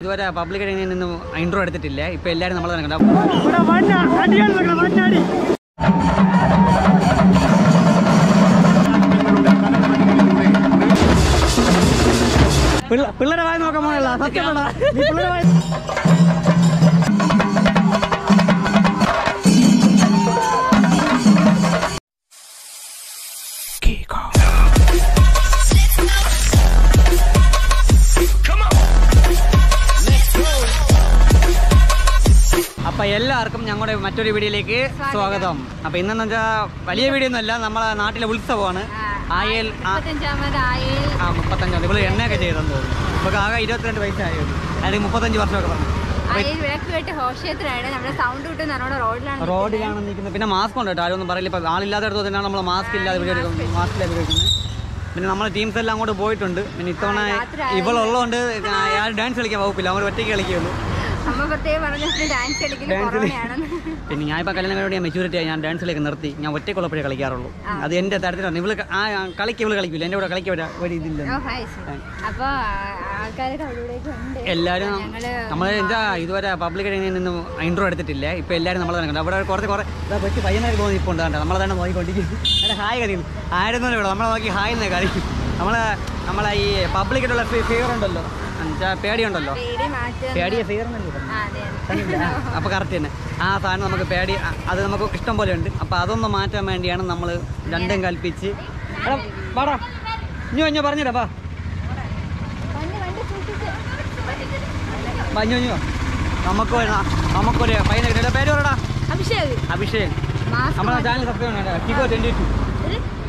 ഇതുവരെ പബ്ലിക് നിന്നും ഇൻട്രോ എടുത്തിട്ടില്ല. ഇപ്പൊ എല്ലാരും നമ്മൾ തന്നെ പിള്ളേരെ വായി നോക്കാൻ പോകണല്ലോ സത്യം പിള്ളേരെ വായി- എല്ലാവർക്കും ഞങ്ങളുടെ മറ്റൊരു വീഡിയോയിലേക്ക് സ്വാഗതം. അപ്പൊ ഇന്നെന്ന് വെച്ചാൽ വലിയ വീഡിയോ ഒന്നുമല്ല നമ്മളെ നാട്ടിലെ ഉത്സവമാണ്. ആയൽ ആ. മുപ്പത്തഞ്ചാം ഇവിടെ എണ്ണയൊക്കെ ചെയ്തെന്ന് തോന്നുന്നു. നമുക്ക് ആകെ ഇരുപത്തിരണ്ട് വയസ്സായത് അല്ലെങ്കിൽ മുപ്പത്തഞ്ച് വർഷമൊക്കെ പറഞ്ഞു. റോഡിലാണ് നിൽക്കുന്നത്. പിന്നെ മാസ്ക് ഉണ്ട് കേട്ടോ. ആരൊന്നും പറയില്ല. ഇപ്പൊ ആളില്ലാത്തടത്ത് തന്നെയാണ് നമ്മൾ മാസ്ക് ഇല്ലാതെ മാസ്കില്ലാതെ ഉപയോഗിക്കുന്നത് പിന്നെ നമ്മളെ ടീംസ് എല്ലാം അങ്ങോട്ട് പോയിട്ടുണ്ട്. പിന്നെ ഇത്തവണ ഇവളുള്ളതുകൊണ്ട് ആരും ഡാൻസ് കളിക്കാൻ വകുപ്പില്ല. അവർ ഒറ്റയ്ക്ക് കളിക്കുള്ളൂ. പിന്നെ ഞാൻ ഇപ്പൊ കല്യാണം കഴിഞ്ഞ മെച്ചൂരിറ്റി ആയി ഞാൻ ഡാൻസിലേക്ക് നിർത്തി. ഞാൻ ഒറ്റക്കുള്ളപ്പോഴേ കളിക്കാറുള്ളൂ. അത് എന്റെ തരത്തിലാണ്. ഇവൾ ആ കളിക്ക് ഇവൾ കളിക്കില്ല എന്റെ കൂടെ കളിക്കാൻ ഒരു- ഇതില്ല. എല്ലാരും നമ്മൾ എന്താ ഇതുവരെ പബ്ലിക് നിന്ന് ഇൻട്രോ എടുത്തിട്ടില്ല? ഇപ്പൊ എല്ലാരും നമ്മൾ തന്നെ കണ്ടു. അവിടെ കുറച്ച് കുറെ പറ്റി പയ്യനായി തോന്നി ഇപ്പോൾ ഉണ്ടാകണ്ട നമ്മളെ തന്നെ നോക്കിക്കൊണ്ടിരിക്കും ഹായ് കളിക്കും ആയിരുന്നു ഇവിടെ. നമ്മളെ നോക്കി ഹായ് എന്നേ കളിക്കും. നമ്മളെ നമ്മളെ ഈ പബ്ലിക്കായിട്ടുള്ള ഫീവർ ഉണ്ടല്ലോ. എന്നുവെച്ചാൽ പേടിയുണ്ടല്ലോ. പേടി. അപ്പോൾ കറക്റ്റ് തന്നെ. ആ സാധനം നമുക്ക് പേടി അത് നമുക്ക് ഇഷ്ടം പോലെ ഉണ്ട്. അപ്പൊ അതൊന്ന് മാറ്റാൻ വേണ്ടിയാണ് നമ്മൾ രണ്ടും കൽപ്പിച്ച്. വാടാ. ഇഞ്ഞോ പഞ്ഞോ വാ. സൂക്ഷിച്ച്. വാ, ഇഞ്ഞോ നമുക്കൊരു ഫൈനൽ പയ്യനെ കിട്ടിയ പേര് പറയടാ. അഭിഷേക്. അഭിഷേക്. നമ്മളെ ചാനൽ സബ്സ്ക്രൈബ് ചെയ്യണം? കിഗോ ട്വന്റി ടു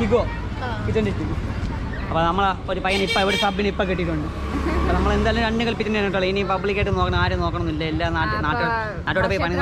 കിഗോ. ട്വന്റി ടു അപ്പോൾ നമ്മൾ ഒരു പയ്യൻ ഇപ്പം ഇവിടെ സബിന് ഇപ്പം കിട്ടിയിട്ടുണ്ട്. അപ്പോൾ നമ്മൾ എന്തായാലും രണ്ട് കൽപ്പിച്ചിട്ട് കേട്ടോ ഇനി പബ്ലിക്കായിട്ട് നോക്കണം ആരും നോക്കണമെന്നില്ല. എല്ലാ നാട്ടിൽ നാട്ടിൽ നാട്ടോടെ പോയി പണി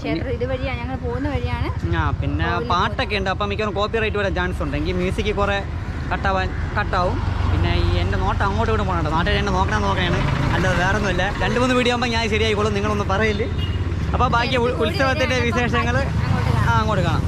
ക്ഷേത്രം ഇതുവഴിയാണ് ഞങ്ങൾ പോകുന്ന വഴിയാണ്. ആ പിന്നെ പാട്ടൊക്കെ ഉണ്ട്. അപ്പം മിക്കവാറും കോപ്പി റൈറ്റ് വരാൻ ചാൻസ് ഉണ്ട്. എങ്കിൽ മ്യൂസിക് കുറേ കട്ടാവാൻ കട്ടാവും. പിന്നെ ഈ എന്റെ നോട്ടം അങ്ങോട്ട് ഇവിടെ പോകണം നാട്ടിൽ എന്നെ നോക്കണം നോക്കണേ അല്ലാതെ വേറെ ഒന്നുമില്ല രണ്ട് മൂന്ന് വീഡിയോ ആകുമ്പോൾ ഞാൻ ശരിയായിക്കോളും. നിങ്ങളൊന്നും പറയില്ല അപ്പോൾ ബാക്കി ഉത്സവത്തിന്റെ വിശേഷങ്ങൾ ആ അങ്ങോട്ട് കാണാം.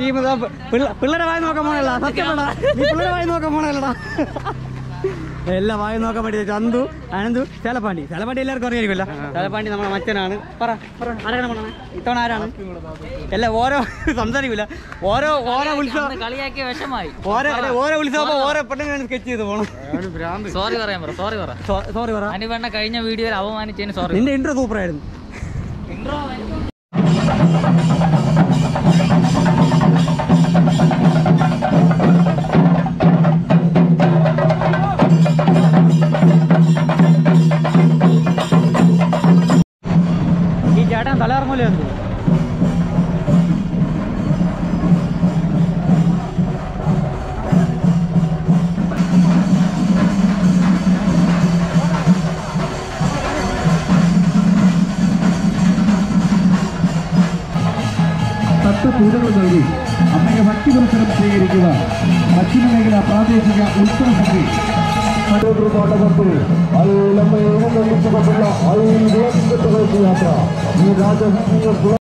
ടീം പിള്ളേരെ വായി നോക്കാൻ പോണല്ല സത്യപ്പെടാ പിള്ളേരെ വായി നോക്കാൻ പോണല്ലടാ എല്ലാം വായി നോക്കാൻ വേണ്ടി ചന്തു അനന്തു ചേലപ്പാണ്ടി. ചേലപ്പാണ്ടി എല്ലാവർക്കും അറിയായിരിക്കുമല്ലോ. ചേലപ്പാണ്ടി നമ്മളെ മച്ചനാണ്. പറ പറ ആരാണ് പോണേ ഇത്തവണ ആരാണ്? അല്ല ഓരോ സംസാരിക്കില്ല ഓരോ ഓരോ ഉത്സവം കളിയാക്കിയ വിഷമായി. ഓരോ ഓരോ ഉത്സവം ഓരോ പെട്ടെന്ന് സ്കെച്ച് ചെയ്ത് പോണം സോറി പറയാൻ പറ സോറി പറ. സോറി പറ. അനുപെണ്ണ കഴിഞ്ഞ വീഡിയോയിൽ അപമാനിച്ചതിന് സോറി നിന്റെ ഇൻട്രോ സൂപ്പർ ആയിരുന്നു. പുരസ്കാരം സ്വീകരിക്കുക പശ്ചിമ മേഖല പ്രാദേശിക ഉത്സവ സമിതി. യാത്ര. ഈ രാജകീയ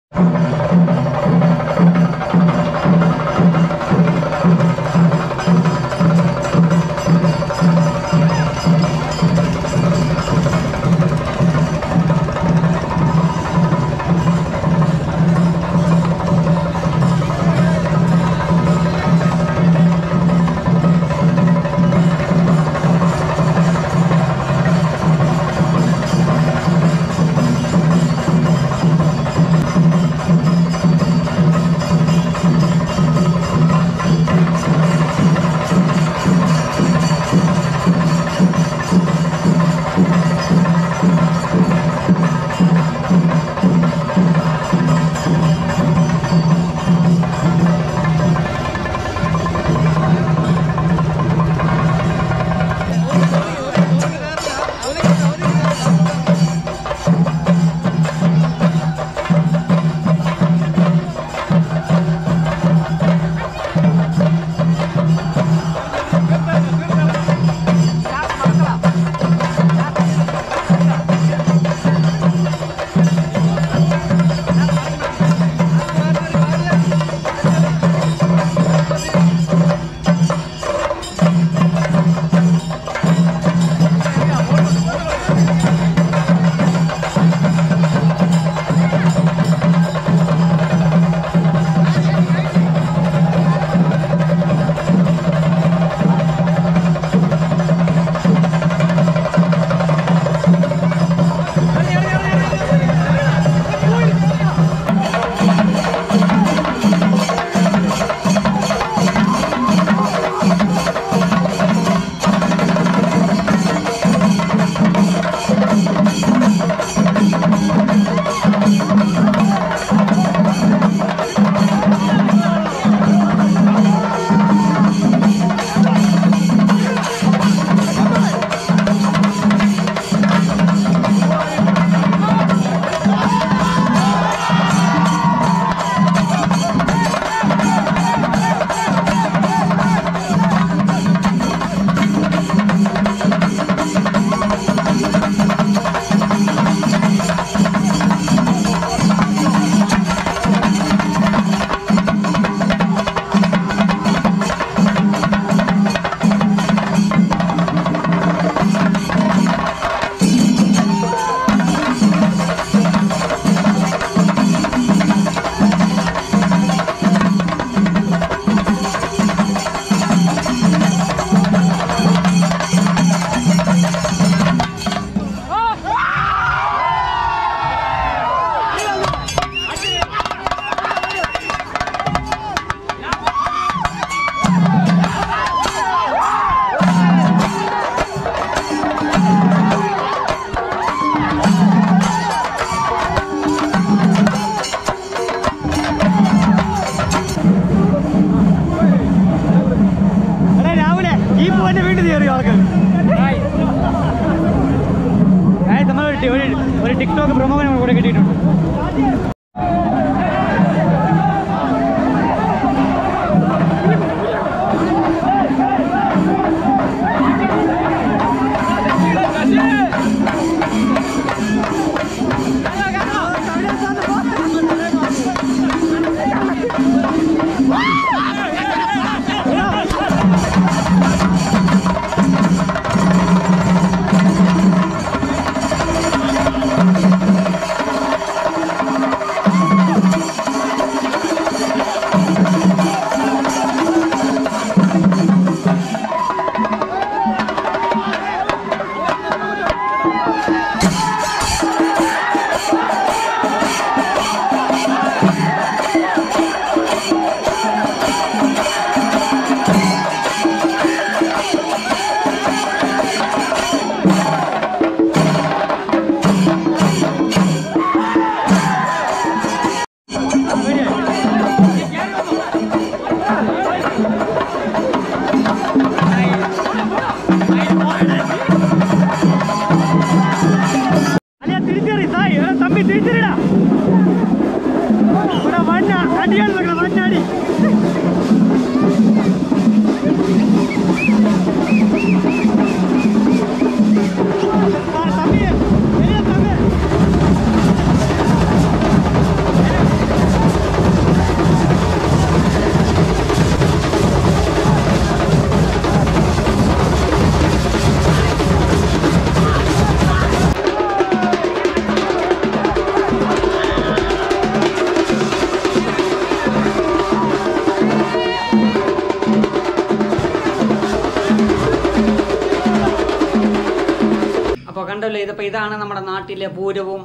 നമ്മുടെ നാട്ടിലെ പൂരവും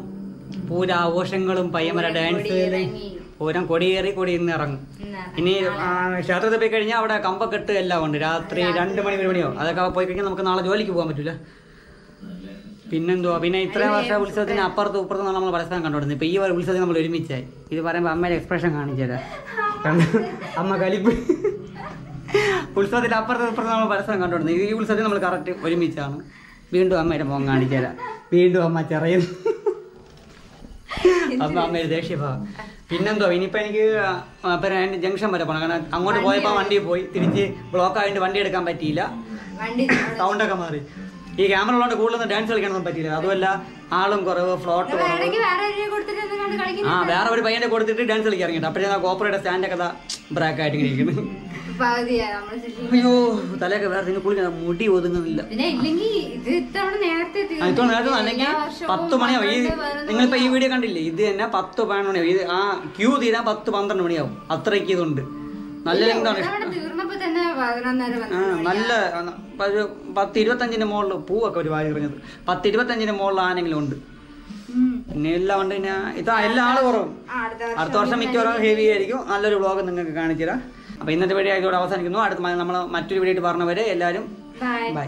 പൂരാഘോഷങ്ങളും പയ്യമര ഡാൻസ് പൂരം കൊടിയേറി കൊടിയിന്ന് ഇറങ്ങും. ഇനി ക്ഷേത്രത്തിൽ പോയി കഴിഞ്ഞാൽ അവിടെ കമ്പക്കെട്ട് എല്ലാം ഉണ്ട്. രാത്രി രണ്ട് മണി ഒരു മണിയോ? അതൊക്കെ പോയി കഴിഞ്ഞാൽ നമുക്ക് നാളെ ജോലിക്ക് പോകാൻ പറ്റൂല. പിന്നെന്തുവാ? പിന്നെ ഇത്രയും വർഷം ഉത്സവത്തിന് അപ്പുറത്ത് ഇപ്പുറത്ത് നമ്മൾ പരസ്പരം കണ്ടുകൊടുന്നത് ഇപ്പൊ ഈ ഒരു ഉത്സവത്തിന് നമ്മൾ ഒരുമിച്ചായി. ഇത് പറയുമ്പോൾ അമ്മയുടെ എക്സ്പ്രഷൻ കാണിച്ചുതരാം. കണ്ടോ? അമ്മ കലിപ്പ്. ഉത്സവത്തിന്റെ അപ്പുറത്ത് ഇപ്പുറത്ത് നമ്മൾ പരസ്പരം കണ്ടുകൊടുന്നത് ഈ ഉത്സവത്തിന് നമ്മൾ കറക്റ്റ് ഒരുമിച്ചാണ്. വീണ്ടും അമ്മയുടെ മുഖം കാണിച്ചുതരാം. വീണ്ടും അമ്മ ചെറിയുന്നു അമ്മ ഒരു ദേഷ്യഭാവം പിന്നെന്തോ ഇനിയിപ്പോ എനിക്ക് ജംഗ്ഷൻ വരെ പോകണം കാരണം അങ്ങോട്ട് പോയപ്പോ വണ്ടി. പോയി. തിരിച്ച് ബ്ലോക്ക് ആയിട്ട് വണ്ടി എടുക്കാൻ പറ്റിയില്ല. വണ്ടി സൗണ്ട് ഒക്കെ മാറി. ഈ ക്യാമറ ഉള്ളതുകൊണ്ട് കൂടുതലൊന്നും ഡാൻസ് കളിക്കാനൊന്നും പറ്റിയില്ല. അതുമല്ല ആളും കുറവ് ഫ്ലോട്ട് ആ വേറെ ഒരു പയ്യനെ കൊടുത്തിട്ട് ഡാൻസ് കളിക്കാൻ ഇറങ്ങിയിട്ട് അപ്പോഴേ കോപ്പറേറ്റ് സ്റ്റാൻഡൊക്കെ ഒക്കെ ബ്രാക്ക് ആയിട്ട് ഇങ്ങനെ ഇരിക്കുന്നു. പകുതിയാ നമ്മൾ ശരിക്കും. അയ്യോ തലയൊക്കെ വേറെ ഇതിന് കുളിക്കാൻ മുടി ഒതുങ്ങുന്നില്ല. ഇത്തവണ നേരത്തെ അല്ലെങ്കിൽ പത്ത് മണിയാവും ഈ നിങ്ങളിപ്പോ ഈ വീഡിയോ കണ്ടില്ലേ? ഇത് തന്നെ പത്ത് പതിനൊന്ന് മണിയാവും ഇത് ആ ക്യൂ തീരാൻ പത്ത് പന്ത്രണ്ട് മണിയാവും. അത്രയ്ക്ക് ഇതുണ്ട്. നല്ല ലെങ്താണ്. നല്ല ഒരു പത്ത് ഇരുപത്തഞ്ചിന്റെ മുകളിൽ പൂവൊക്കെ ഒരു വാരി പറഞ്ഞത് പത്ത് ഇരുപത്തഞ്ചിന്റെ മുകളിൽ ആനെങ്കിലും ഉണ്ട്. പിന്നെ എല്ലാം ഉണ്ട്. പിന്നെ ഇതാ എല്ലാ ആൾ കുറവും അടുത്ത വർഷം മിക്കവാറും ഹെവി ആയിരിക്കും. നല്ലൊരു വ്ളോഗ് നിങ്ങൾക്ക് കാണിച്ചു തരാം അപ്പൊ ഇന്നത്തെ വീഡിയോ ഇതോടെ അവസാനിക്കുന്നു. അടുത്ത നമ്മൾ മറ്റൊരു വീഡിയോ ആയിട്ട് പറഞ്ഞവരെ എല്ലാവരും ബൈ